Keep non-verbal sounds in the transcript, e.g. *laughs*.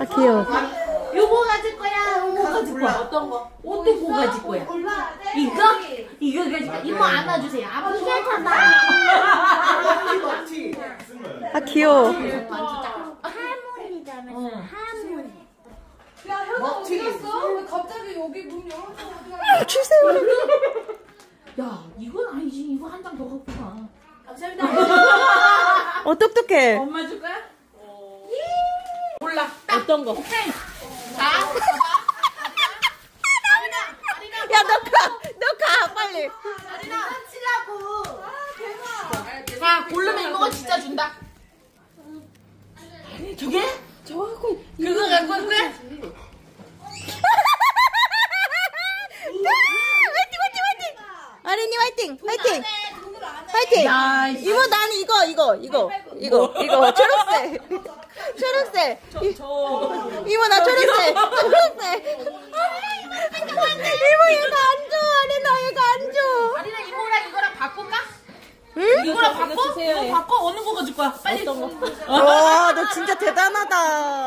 아 귀여워. 요거 가질 거야. 요거 가질 거야. 어떤 거? 어떤 거 가질 거야? 이거? 이거 가질 거야. 이모 안아주세요. 아빠 괜찮다. 아 귀여워. 하모니라면서 하모니. 야, 현아 어디 갔어? 왜 갑자기 여기 문 열어서 어디 갔어? 아, 주세요. 야, 이건 아니지. 이거 한 장 더 갖고 가. *laughs* 어 똑똑해. 엄마 줄 거야? 어떤 거? 야 너 가. 너 가 빨리. 자, 고르면 이모가 진짜 준다. 두 개? 저하고 그거 갖고 올 거야? 화이팅 화이팅 화이팅. 아린이 화이팅 화이팅. 화이팅. 야, 이모 나는 이거 이거 이거 이거 이거 *laughs* 초록색. 초록색. 이- 이모 나 초록색. 초록색. 이모 얘가 안 줘. 아린아 얘가 안 줘. 아리나 이모랑 이거랑 바꿀까? 응? 이거랑 바꿔? 이거 바꿔? 어느 거 가질 거야? 빨리. 어떤 거? 와, 너 진짜 대단하다.